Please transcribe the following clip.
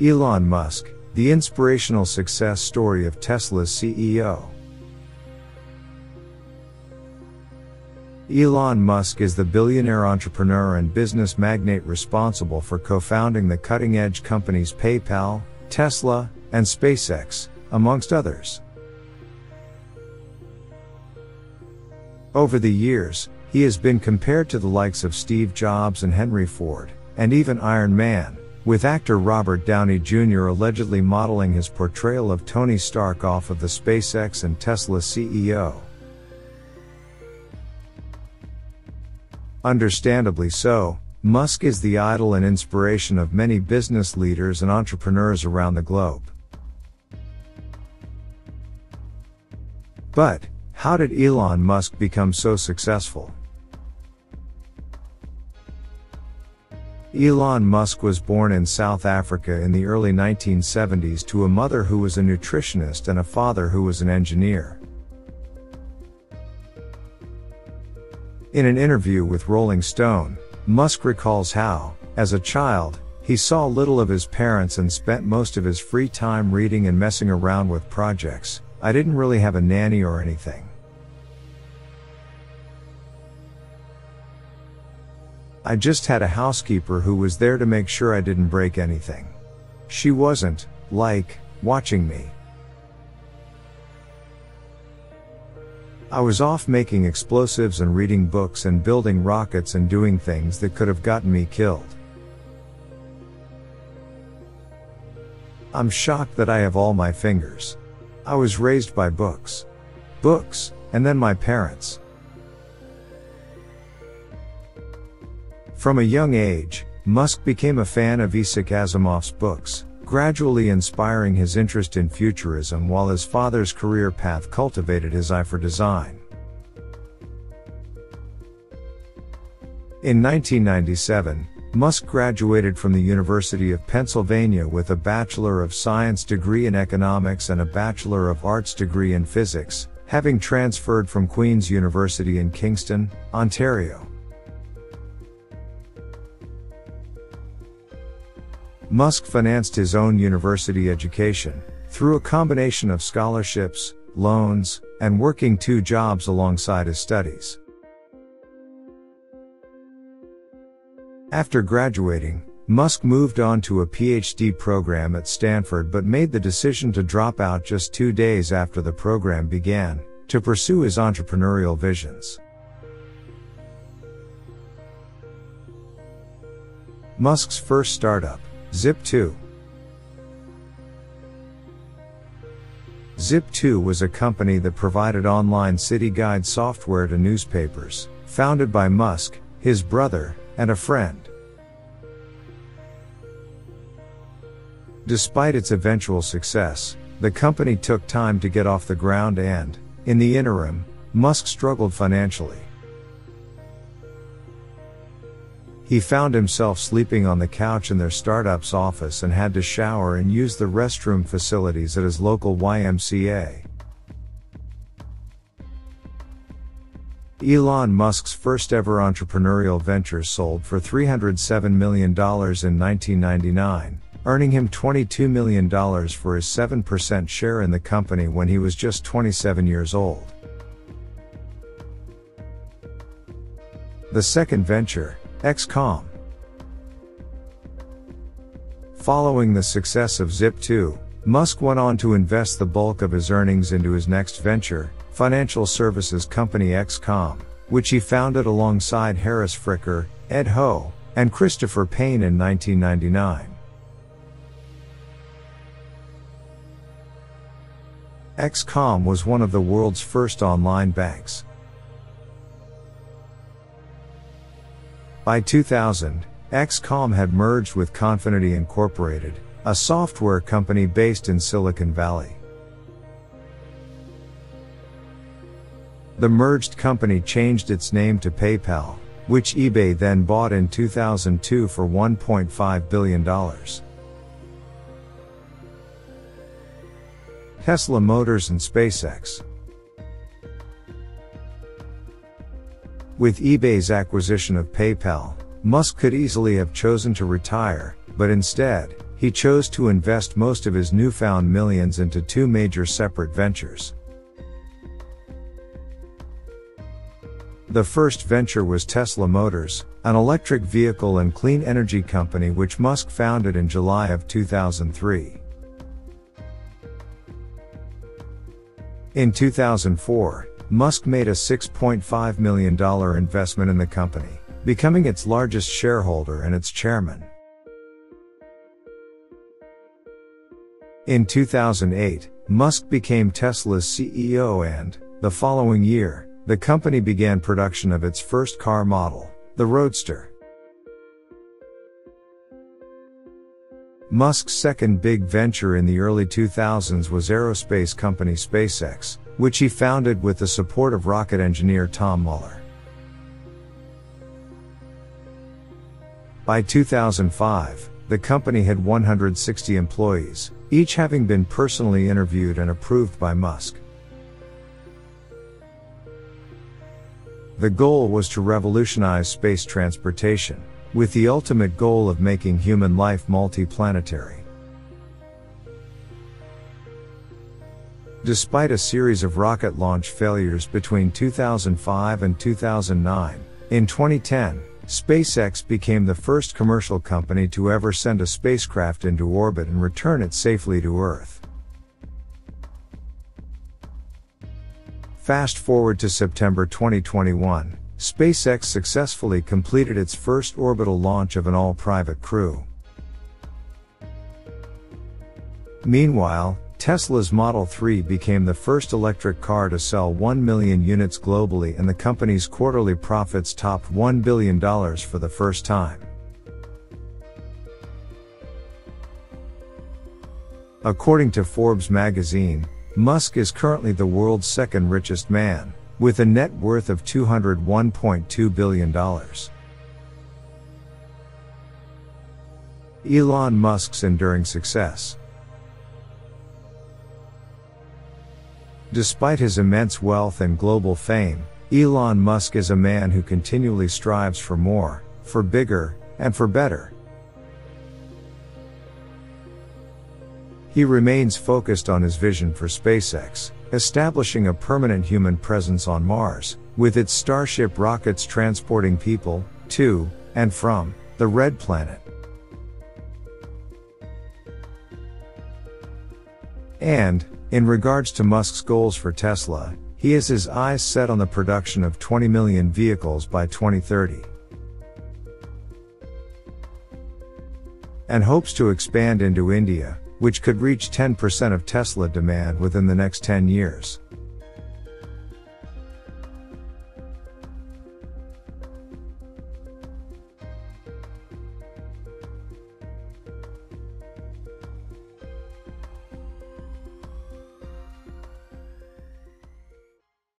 Elon Musk, the inspirational success story of Tesla's CEO. Elon Musk is the billionaire entrepreneur and business magnate responsible for co-founding the cutting-edge companies PayPal, Tesla, and SpaceX, amongst others. Over the years, he has been compared to the likes of Steve Jobs and Henry Ford, and even Iron Man, with actor Robert Downey Jr. allegedly modeling his portrayal of Tony Stark off of the SpaceX and Tesla CEO. Understandably so, Musk is the idol and inspiration of many business leaders and entrepreneurs around the globe. But, how did Elon Musk become so successful? Elon Musk was born in South Africa in the early 1970s to a mother who was a nutritionist and a father who was an engineer. In an interview with Rolling Stone, Musk recalls how, as a child, he saw little of his parents and spent most of his free time reading and messing around with projects. I didn't really have a nanny or anything. I just had a housekeeper who was there to make sure I didn't break anything. She wasn't, like, watching me. I was off making explosives and reading books and building rockets and doing things that could have gotten me killed. I'm shocked that I have all my fingers. I was raised by books. Books, and then my parents. From a young age, Musk became a fan of Isaac Asimov's books, gradually inspiring his interest in futurism while his father's career path cultivated his eye for design. In 1997, Musk graduated from the University of Pennsylvania with a Bachelor of Science degree in economics and a Bachelor of Arts degree in physics, having transferred from Queen's University in Kingston, Ontario. Musk financed his own university education through a combination of scholarships, loans, and working two jobs alongside his studies. After graduating, Musk moved on to a PhD program at Stanford but made the decision to drop out just two days after the program began, to pursue his entrepreneurial visions. Musk's first startup, Zip2. Zip2 was a company that provided online city guide software to newspapers, founded by Musk, his brother, and a friend. Despite its eventual success, the company took time to get off the ground and, in the interim, Musk struggled financially. He found himself sleeping on the couch in their startup's office and had to shower and use the restroom facilities at his local YMCA. Elon Musk's first ever entrepreneurial venture sold for $307 million in 1999, earning him $22 million for his 7% share in the company when he was just 27 years old. The second venture, XCOM. Following the success of Zip2, Musk went on to invest the bulk of his earnings into his next venture, financial services company XCOM, which he founded alongside Harris Fricker, Ed Ho, and Christopher Payne in 1999. XCOM was one of the world's first online banks. By 2000, XCOM had merged with Confinity Incorporated, a software company based in Silicon Valley. The merged company changed its name to PayPal, which eBay then bought in 2002 for $1.5 billion. Tesla Motors and SpaceX With eBay's acquisition of PayPal, Musk could easily have chosen to retire, but instead, he chose to invest most of his newfound millions into two major separate ventures. The first venture was Tesla Motors, an electric vehicle and clean energy company which Musk founded in July of 2003. In 2004, Musk made a $6.5 million investment in the company, becoming its largest shareholder and its chairman. In 2008, Musk became Tesla's CEO and, the following year, the company began production of its first car model, the Roadster. Musk's second big venture in the early 2000s was aerospace company SpaceX, which he founded with the support of rocket engineer Tom Mueller. By 2005, the company had 160 employees, each having been personally interviewed and approved by Musk. The goal was to revolutionize space transportation, with the ultimate goal of making human life multiplanetary. Despite a series of rocket launch failures between 2005 and 2009, in 2010, SpaceX became the first commercial company to ever send a spacecraft into orbit and return it safely to Earth. Fast forward to September 2021, SpaceX successfully completed its first orbital launch of an all private crew. Meanwhile, Tesla's Model 3 became the first electric car to sell 1 million units globally and the company's quarterly profits topped $1 billion for the first time. According to Forbes magazine, Musk is currently the world's second richest man, with a net worth of $201.2 billion. Elon Musk's enduring success. Despite his immense wealth and global fame, Elon Musk is a man who continually strives for more, for bigger, and for better. He remains focused on his vision for SpaceX, establishing a permanent human presence on Mars, with its Starship rockets transporting people, to, and from, the Red Planet. And, in regards to Musk's goals for Tesla, he has his eyes set on the production of 20 million vehicles by 2030. And hopes to expand into India, which could reach 10% of Tesla demand within the next 10 years.